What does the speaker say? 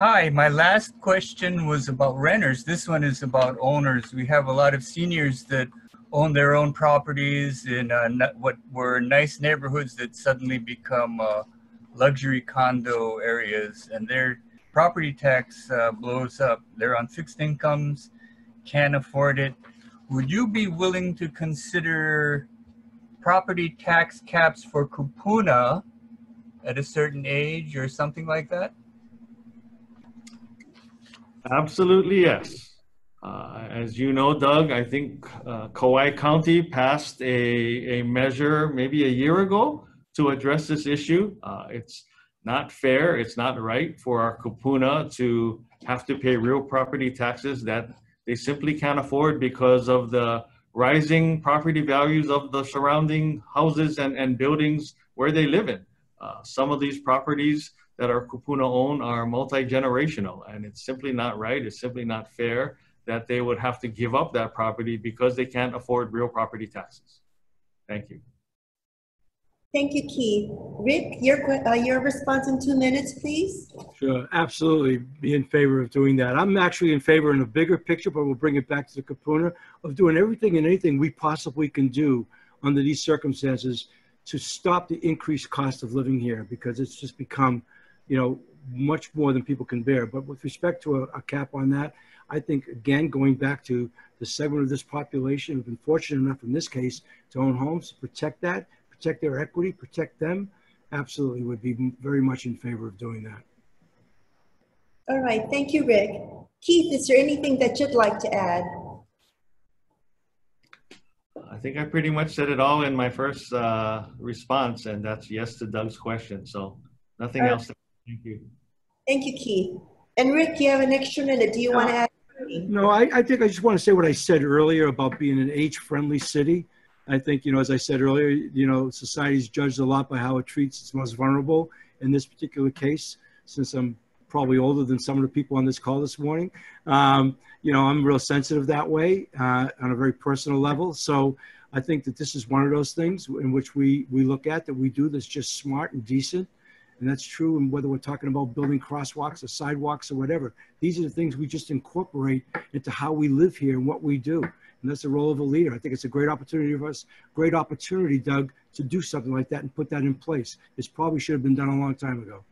Hi, my last question was about renters. This one is about owners. We have a lot of seniors that own their own properties in uh, what were nice neighborhoods that suddenly become uh, luxury condo areas, and their property tax uh, blows up. They're on fixed incomes, can't afford it. Would you be willing to consider property tax caps for kupuna at a certain age or something like that? Absolutely, yes. Uh, as you know, Doug, I think uh, Kauai County passed a, a measure maybe a year ago to address this issue. Uh, it's not fair, it's not right for our kupuna to have to pay real property taxes that they simply can't afford because of the rising property values of the surrounding houses and, and buildings where they live in. Uh, some of these properties that our kupuna own are multi-generational and it's simply not right it's simply not fair that they would have to give up that property because they can't afford real property taxes thank you Thank you, Keith. Rick, your, uh, your response in two minutes, please. Sure, absolutely be in favor of doing that. I'm actually in favor in a bigger picture, but we'll bring it back to the Kupuna of doing everything and anything we possibly can do under these circumstances to stop the increased cost of living here because it's just become, you know, much more than people can bear. But with respect to a, a cap on that, I think again going back to the segment of this population who've been fortunate enough in this case to own homes, to protect that, protect their equity, protect them, absolutely would be very much in favor of doing that. All right, thank you, Rick. Keith, is there anything that you'd like to add? i think i pretty much said it all in my first uh, response and that's yes to doug's question so nothing Uh, else to, thank you Thank you, Keith. And Rick, you have an extra minute. Do you want to add? anything? No, I, I think I just want to say what I said earlier about being an age-friendly city. I think, you know, as I said earlier, you know, society's judged a lot by how it treats its most vulnerable. In this particular case, since I'm probably older than some of the people on this call this morning, um, you know, I'm real sensitive that way uh, on a very personal level. So I think that this is one of those things in which we we look at that we do that's just smart and decent. And that's true, and whether we're talking about building crosswalks or sidewalks or whatever, these are the things we just incorporate into how we live here and what we do. And that's the role of a leader. I think it's a great opportunity for us, great opportunity, Doug, to do something like that and put that in place. This probably should have been done a long time ago.